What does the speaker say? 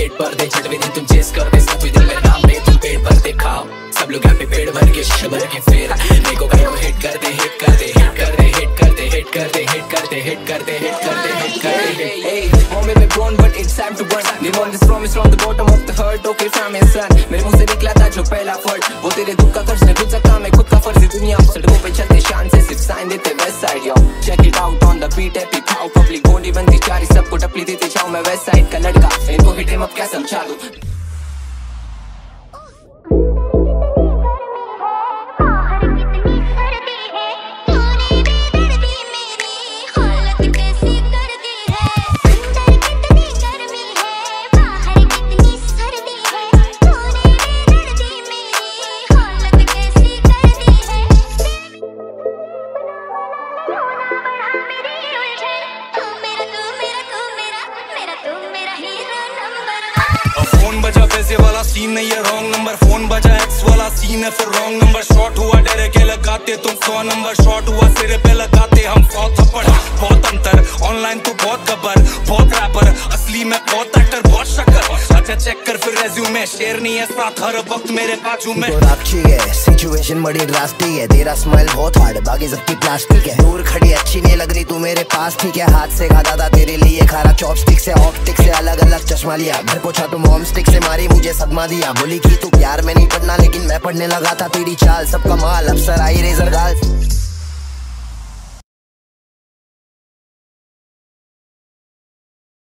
Gate पर दे छठवें दिन तुम चेस कर दे सातवें दिन मेरे नाम पे तुम पेट भर दे खाओ सब लोग यहाँ पे पेड़ भर के भर के फिर मेरे को कहीं हिट कर दे हिट कर दे हिट कर दे हिट कर दे हिट कर दे हिट कर दे हिट कर दे हिट कर दे हिट कर दे hey प्रीति तिछाओ मैं वेस्ट का लड़का। इनको हिटेम अब क्या समझा दूँ पैसे वाला सीन नहीं है रॉन्ग नंबर फ़ोन बजा एक्स वाला सीन है, फिर रॉन्ग नंबर शॉट हुआ, डरे के लगाते तुम सौ नंबर शॉट हुआ, सिरे पे लगाते हम सौ थप्पड़। बहुत अंतर ऑनलाइन तो बहुत गबर बहुत रैपर असली में बहुत एक्टर बहुत शक्कर। अच्छा चेक कर फिर रेज्यूमे शेर नहीं है साथ, हर वक्त मेरे बाजू में. तो अच्छी है सिचुएशन बड़ी ड्रास्टिक है. तेरा स्माइल बहुत हार्ड बाकी सबकी प्लास्टिक है. दूर खड़ी, अच्छी नहीं लग रही, तू मेरे पास ठीक है. हाथ से खाता था, तेरे लिए खारा. चॉपस्टिक से ऑप्टिक से अलग अलग चश्मा लिया. घर पोछा तू मॉम स्टिक से मारी, मुझे सदमा दिया. बोली की तू प्यार में नहीं पढ़ना, लेकिन मैं पढ़ने लगा था तेरी चाल. सब कमाल अफसर आई रेजर